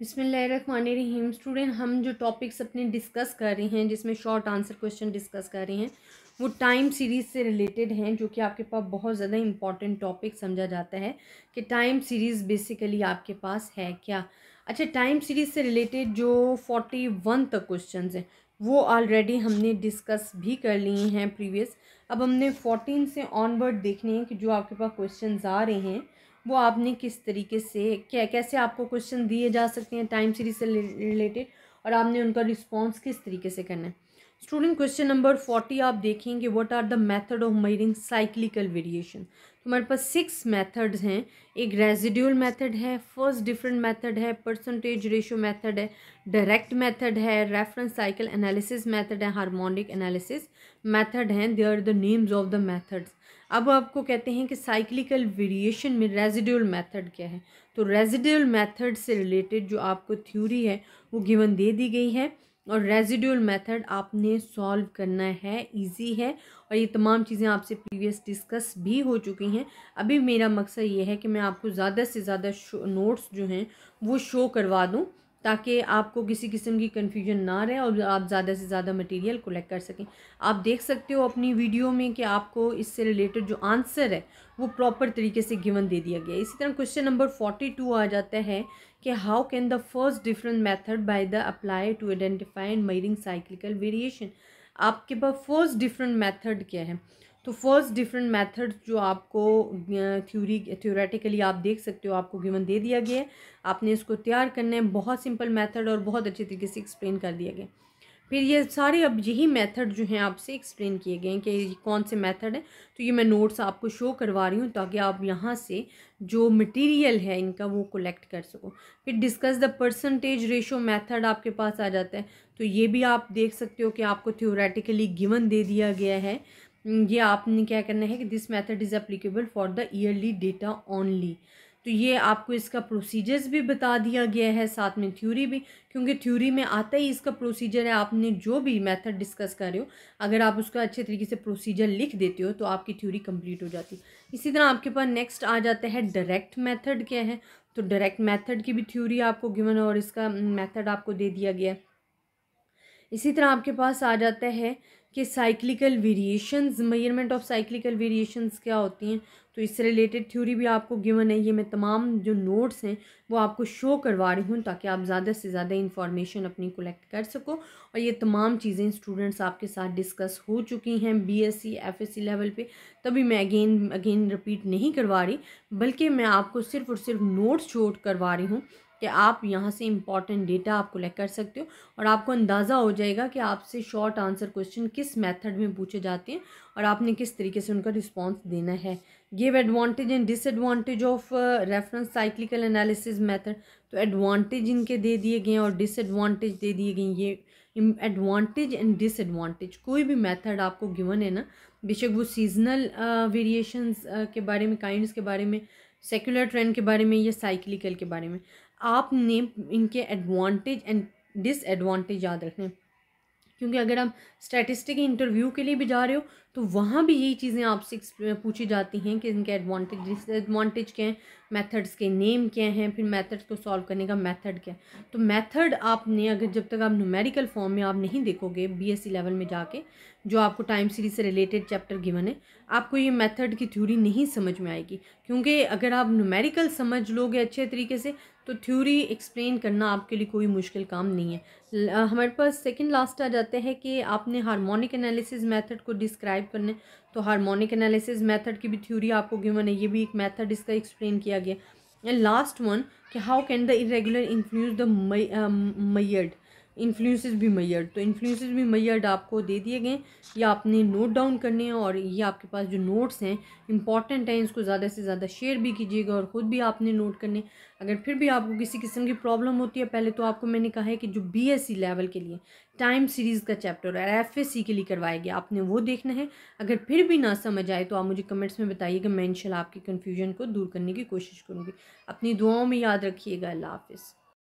बिसमीम स्टूडेंट, हम जो टॉपिक्स अपने डिस्कस कर रहे हैं, जिसमें शॉर्ट आंसर क्वेश्चन डिस्कस कर रहे हैं, वो टाइम सीरीज़ से रिलेटेड हैं, जो कि आपके पास बहुत ज़्यादा इंपॉर्टेंट टॉपिक समझा जाता है कि टाइम सीरीज़ बेसिकली आपके पास है क्या। अच्छा टाइम सीरीज़ से रिलेटेड जो फोर्टी वन तक क्वेश्चन हैं, वो ऑलरेडी हमने डिस्कस भी कर लिए हैं प्रीवियस अब हमने फोर्टीन से ऑनवर्ड देखने हैं कि जो आपके पास क्वेश्चन आ रहे हैं वो आपने किस तरीके से, क्या, कैसे आपको क्वेश्चन दिए जा सकते हैं टाइम सीरीज़ से रिलेटेड और आपने उनका रिस्पॉन्स किस तरीके से करना है? स्टूडेंट क्वेश्चन नंबर फोर्टी आप देखेंगे what are the method of measuring cyclical variation तो हमारे पास सिक्स मेथड्स हैं। एक रेजिड्यूल मेथड है फ़र्स्ट डिफरेंट मेथड है परसेंटेज रेशियो मेथड है डायरेक्ट मेथड है रेफरेंस साइकिल एनालिसिस मेथड है हार्मोनिक एनालिसिस मेथड हैं। They are the names of the methods अब आपको कहते हैं कि साइक्लिकल वेरिएशन में रेजिड्यूल मेथड क्या है। तो रेजिड्यूल मेथड से रिलेटेड जो आपको थ्योरी है, वो गिवन दे दी गई है। और रेजिडुअल मेथड आपने सॉल्व करना है इजी है और ये तमाम चीज़ें आपसे प्रीवियस डिस्कस भी हो चुकी हैं। अभी मेरा मकसद ये है कि मैं आपको ज़्यादा से ज़्यादा नोट्स जो हैं वो शो करवा दूँ। ताकि आपको किसी किस्म की कन्फ्यूज़न ना रहे और आप ज़्यादा से ज़्यादा मटेरियल कलेक्ट कर सकें। आप देख सकते हो अपनी वीडियो में कि आपको इससे रिलेटेड जो आंसर है, वो प्रॉपर तरीके से गिवन दे दिया गया इसी तरह क्वेश्चन नंबर फोर्टी टू आ जाता है कि how can the first different method by the apply to identify and measuring cyclical variation आपके पास फ़र्स्ट डिफरेंट मेथड क्या है? तो फ़र्स्ट डिफरेंट मेथड जो आपको थ्योरी थ्योरेटिकली आप देख सकते हो, आपको गिवन दे दिया गया है। आपने इसको तैयार करना है, बहुत सिंपल मेथड और बहुत अच्छे तरीके से एक्सप्लेन कर दिया गया फिर ये सारे अब यही मेथड जो हैं आपसे एक्सप्लेन किए गए हैं कि कौन से मेथड हैं। तो ये मैं नोट्स आपको शो करवा रही हूँ ताकि आप यहाँ से जो मटेरियल है इनका वो कलेक्ट कर सको। फिर discuss the percentage ratio method आपके पास आ जाता है। तो ये भी आप देख सकते हो कि आपको थ्योरेटिकली गिवन दे दिया गया है। ये आपने क्या करना है कि this method is applicable for the yearly data only तो ये आपको इसका प्रोसीजर्स भी बता दिया गया है, साथ में थ्योरी भी, क्योंकि थ्योरी में आता ही इसका प्रोसीजर है, आपने जो भी मेथड डिस्कस कर रहे हो, अगर आप उसका अच्छे तरीके से प्रोसीजर लिख देते हो तो आपकी थ्योरी कंप्लीट हो जाती है। इसी तरह आपके पास नेक्स्ट आ जाता है डायरेक्ट मेथड क्या है? तो डायरेक्ट मेथड की भी थ्योरी आपको गिवन और इसका मेथड आपको दे दिया गया इसी तरह आपके पास आ जाता है कि cyclical variations measurement of cyclical variations क्या होती हैं? तो इससे रिलेटेड थ्योरी भी आपको गिवन है। ये मैं तमाम जो नोट्स हैं, वो आपको शो करवा रही हूँ ताकि आप ज़्यादा से ज़्यादा इन्फॉर्मेशन अपनी कलेक्ट कर सको। और ये तमाम चीज़ें स्टूडेंट्स आपके साथ डिस्कस हो चुकी हैं बीएससी एफएससी लेवल पे। तभी मैं अगेन अगेन रिपीट नहीं करवा रही, बल्कि मैं आपको सिर्फ़ और सिर्फ़ नोट्स शो करवा रही हूँ कि आप यहाँ से इंपॉर्टेंट डेटा आप कलेक्ट कर सकते हो। और आपको अंदाज़ा हो जाएगा कि आपसे शॉर्ट आंसर क्वेश्चन किस मेथड में पूछे जाते हैं और आपने किस तरीके से उनका रिस्पॉन्स देना है। Give advantage and disadvantage of reference cyclical analysis method तो एडवांटेज इनके दे दिए गए और डिसएडवांटेज दे दिए गए ये एडवांटेज एंड डिसएडवांटेज कोई भी मेथड आपको गिवन है ना बेशक वो सीजनल वेरिएशंस uh, uh, के बारे में काइंड्स के बारे में सेकुलर ट्रेंड के बारे में या साइक्लिकल के बारे में आपने इनके एडवांटेज एंड डिसएडवांटेज याद रखने क्योंकि अगर आप स्टैटिस्टिक इंटरव्यू के लिए भी जा रहे हो तो वहाँ भी यही चीज़ें आपसे पूछी जाती हैं कि इनके एडवांटेज डिसएडवांटेज क्या हैं मेथड्स के नेम क्या हैं, फिर मेथड्स को सॉल्व करने का मेथड क्या है। तो मेथड आपने, अगर जब तक आप न्यूमेरिकल फॉर्म में आप नहीं देखोगे बीएससी लेवल में जाके जो आपको टाइम सीरीज़ से रिलेटेड चैप्टर गिवन है, आपको ये मेथड की थ्योरी नहीं समझ में आएगी। क्योंकि अगर आप न्यूमेरिकल समझ लोगे अच्छे तरीके से तो थ्योरी एक्सप्लेन करना आपके लिए कोई मुश्किल काम नहीं है। हमारे पास सेकंड लास्ट आ जाता है कि आपने हार्मोनिक एनालिसिस मेथड को डिस्क्राइब करने तो हार्मोनिक एनालिसिस मेथड की भी थ्योरी आपको गिवन है, ये भी एक मेथड इसका एक्सप्लेन किया गया। एंड लास्ट वन कि how can the irregular influence the measured influences भी मैयर्ड तो इन्फ्लुएंसेस भी मैयर्ड आपको दे दिए गए। ये आपने नोट डाउन करने हैं और ये आपके पास जो नोट्स हैं इंपॉर्टेंट हैं, इसको ज़्यादा से ज़्यादा शेयर भी कीजिएगा और ख़ुद भी आपने नोट करने। अगर फिर भी आपको किसी किस्म की प्रॉब्लम होती है, पहले तो आपको मैंने कहा है कि जो बीएससी लेवल के लिए, टाइम सीरीज़ का चैप्टर है एफ़ के लिए करवाया गया, आपने वो देखना है। अगर फिर भी ना समझ आए तो आप मुझे कमेंट्स में बताइएगा, मैं इंशाल्लाह आपकी कन्फ्यूज़न को दूर करने की कोशिश करूँगी। अपनी दुआओं में याद रखिएगा, अल्लाह हाफिज़।